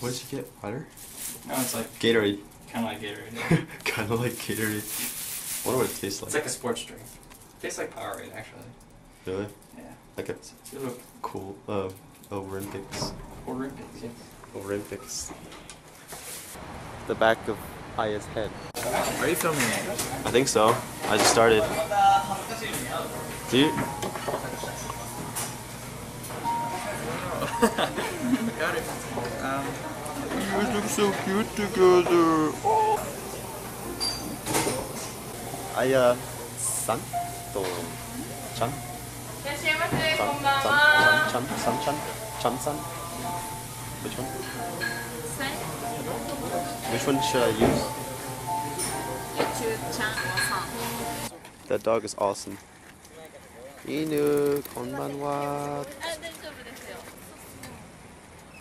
What did you get? Water? No, it's like Gatorade. kind of like Gatorade. kind of like Gatorade. What what it taste like. It's like a sports drink. It tastes like Powerade, actually. really? Yeah. Like a It's a little cool uh, Olympics. Olympics, yeah. Olympics. The back of Aya's head. Are you filming it? I think so. I just started. Dude. Got it. Um, you look so cute together. Oh. I, uh, san to chan. San, san, san, san, san, san. Which one? Which one should I use? You choose chan or san. That dog is awesome. Inu, konbanwa.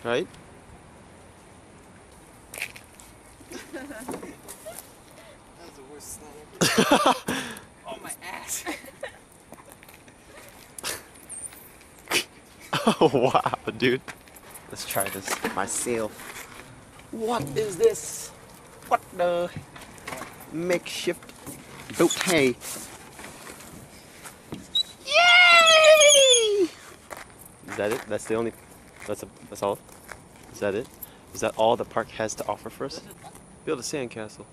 Right? was the worst slam. oh, my ass. oh, wow, dude. Let's try this myself. What is this? What the? Makeshift boat hay. Yay! Is that it? That's the only. That's a, That's all. Is that it? Is that all the park has to offer for us? Build a sandcastle.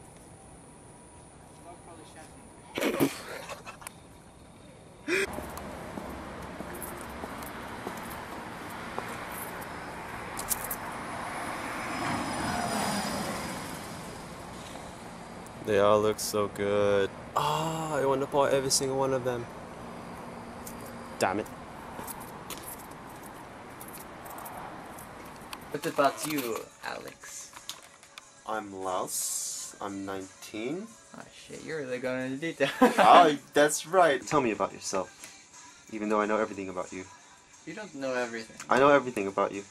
They all look so good. Ah, I want to buy every single one of them. Damn it. What about you, Alex? I'm Laos. I'm 19. Oh shit, you're really going into detail. oh, that's right. Tell me about yourself. Even though I know everything about you. You don't know everything. I know everything about you.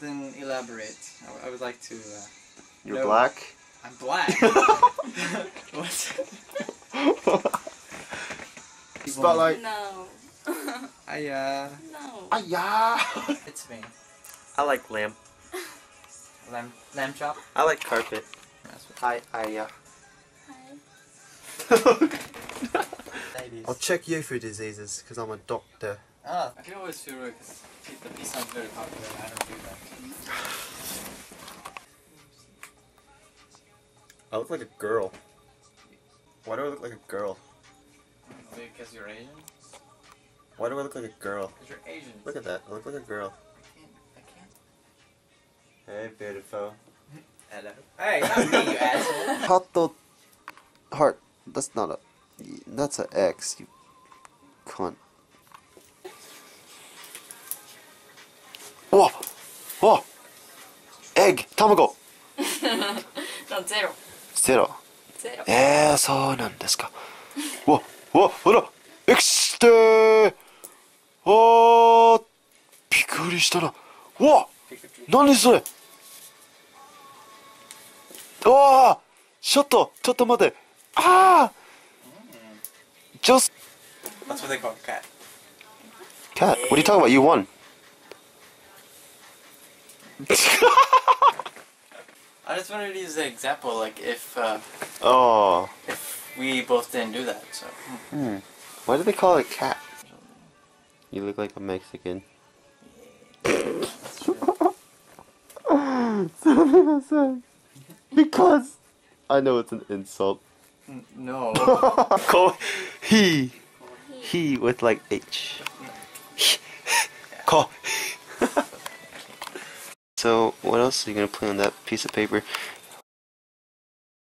Then elaborate. I, I would like to. Uh, You're No. black. I'm black. what? Spotlight. No. I uh, no. Ah, yeah. it's me. I like lamb. Lamb, lamb chop. I like carpet. That's what Hi, I, uh. that is. I'll check you for diseases because I'm a doctor. Ah, I feel always feel rude because the piece sounds very popular and I don't do that. I look like a girl. Why do I look like a girl? Because you're Asian? Why do I look like a girl? Because you're Asian. Look at that. I look like a girl. Hey, beautiful. Hello. Hey, not me, you asshole. Hot dog heart. That's not a. That's an X. You cunt. Whoa! Whoa! Egg! Tamago! のゼロ。ゼロ。ゼロ。えー、そうなんですか。わ、わ、ほら、エクシテーあー、びっくりしたな。わ、何それあー、ちょっと、ちょっと待って。あー Just That's what they call cat. cat. What are you talking about? You won. I just wanted to use the example, like if uh, oh. if we both didn't do that. So Hmm. Why do they call it cat? You look like a Mexican. because I know it's an insult. No. Call he he with like H. Call. so what else are you gonna put on that piece of paper?